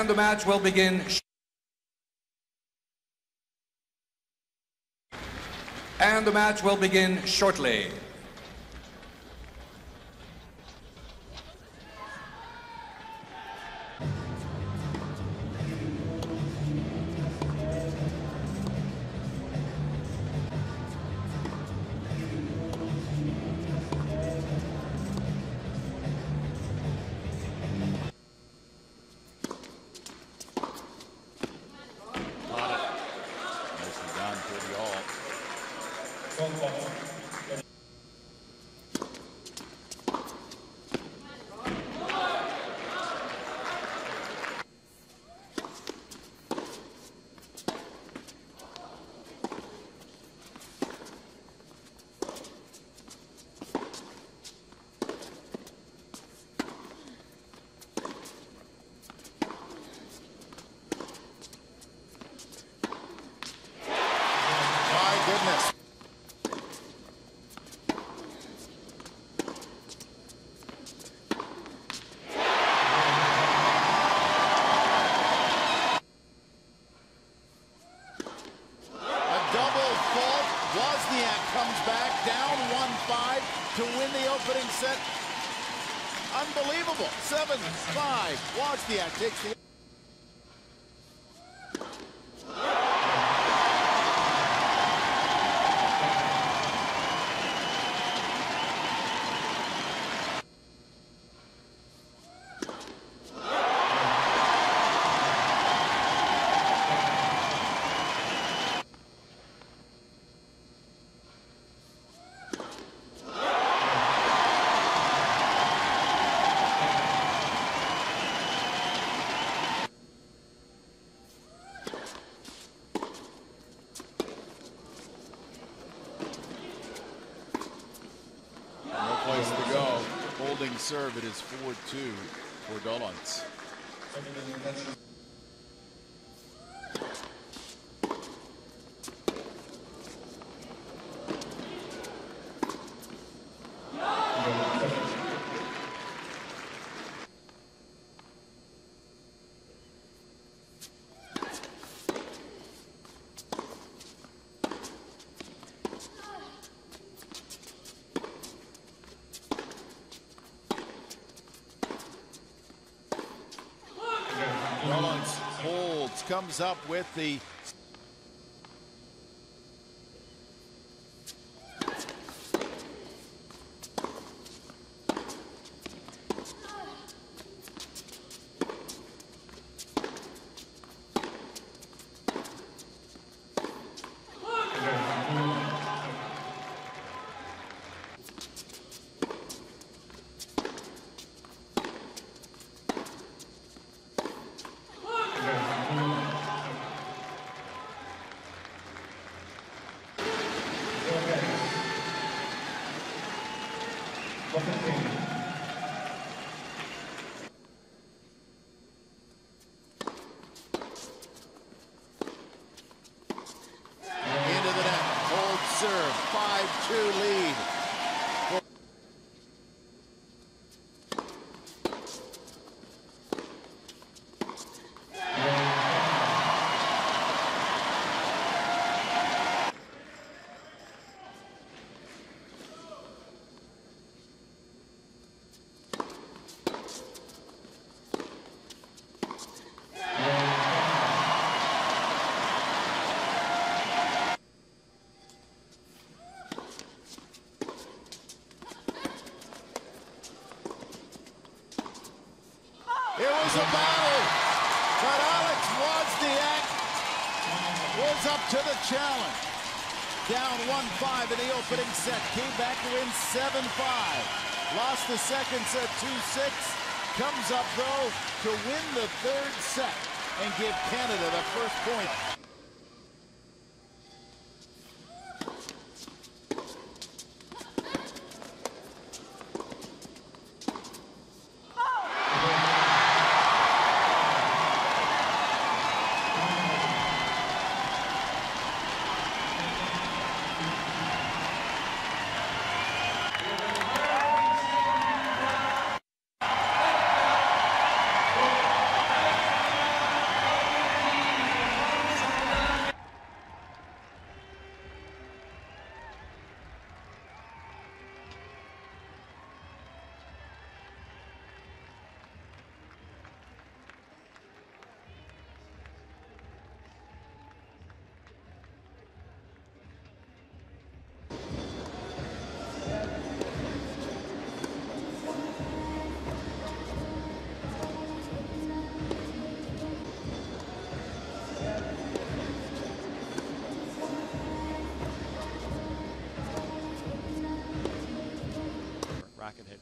And the match will begin. And the match will begin shortly. Wozniak comes back down 1-5 to win the opening set. Unbelievable. 7-5. Wozniak takes the serve, it is 4-2 for Dolonc. Comes up with the lead. It was a battle, but Alex Wozniak was up to the challenge. Down 1-5 in the opening set, came back to win 7-5. Lost the second set 2-6. Comes up, though, to win the third set and give Canada the first point.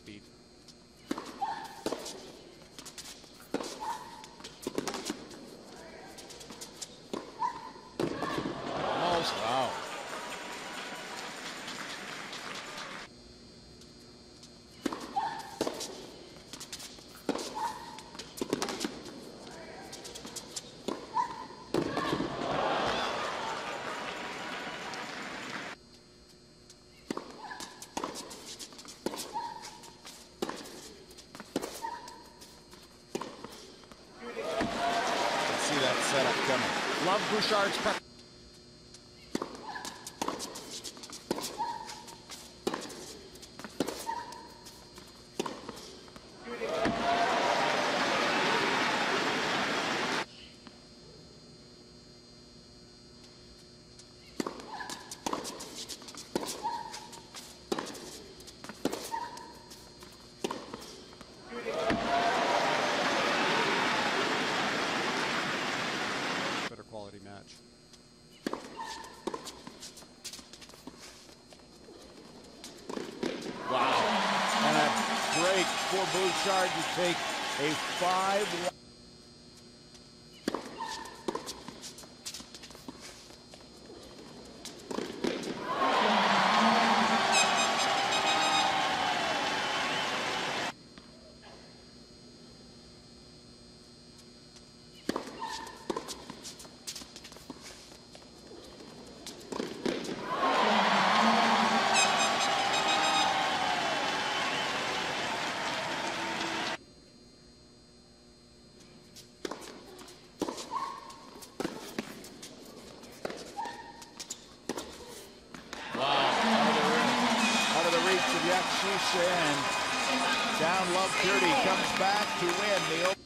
Speed. Bouchard's prep. Better quality match. Wow. And a break Bouchard to take a 5 and down Love Purdy comes back to win the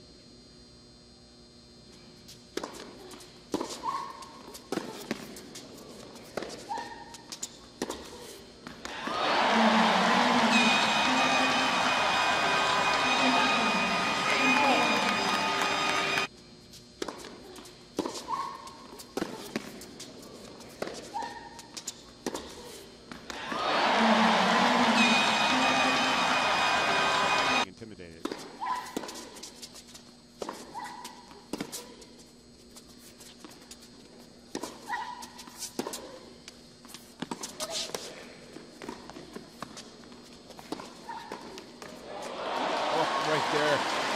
right there.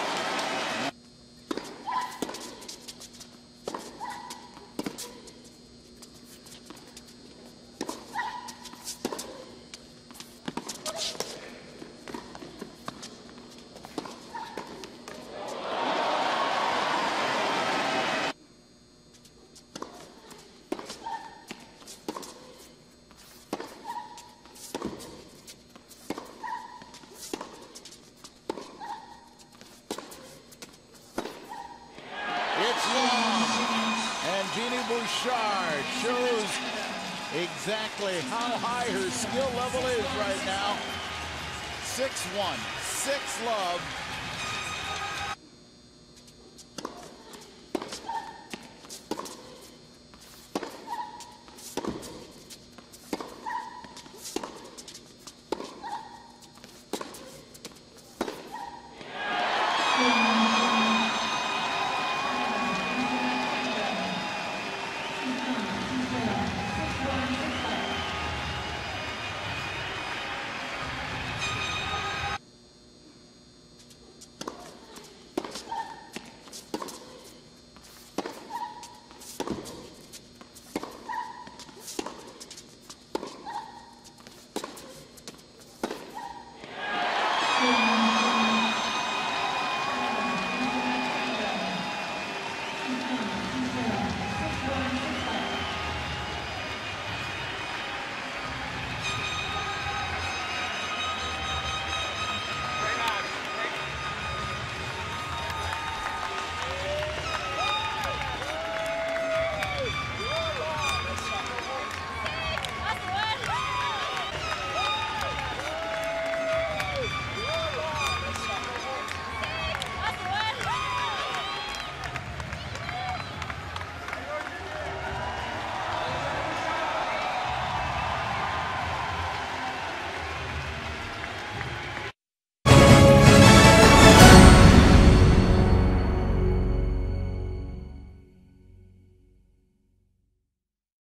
Skill level is right now. 6-1, 6 love.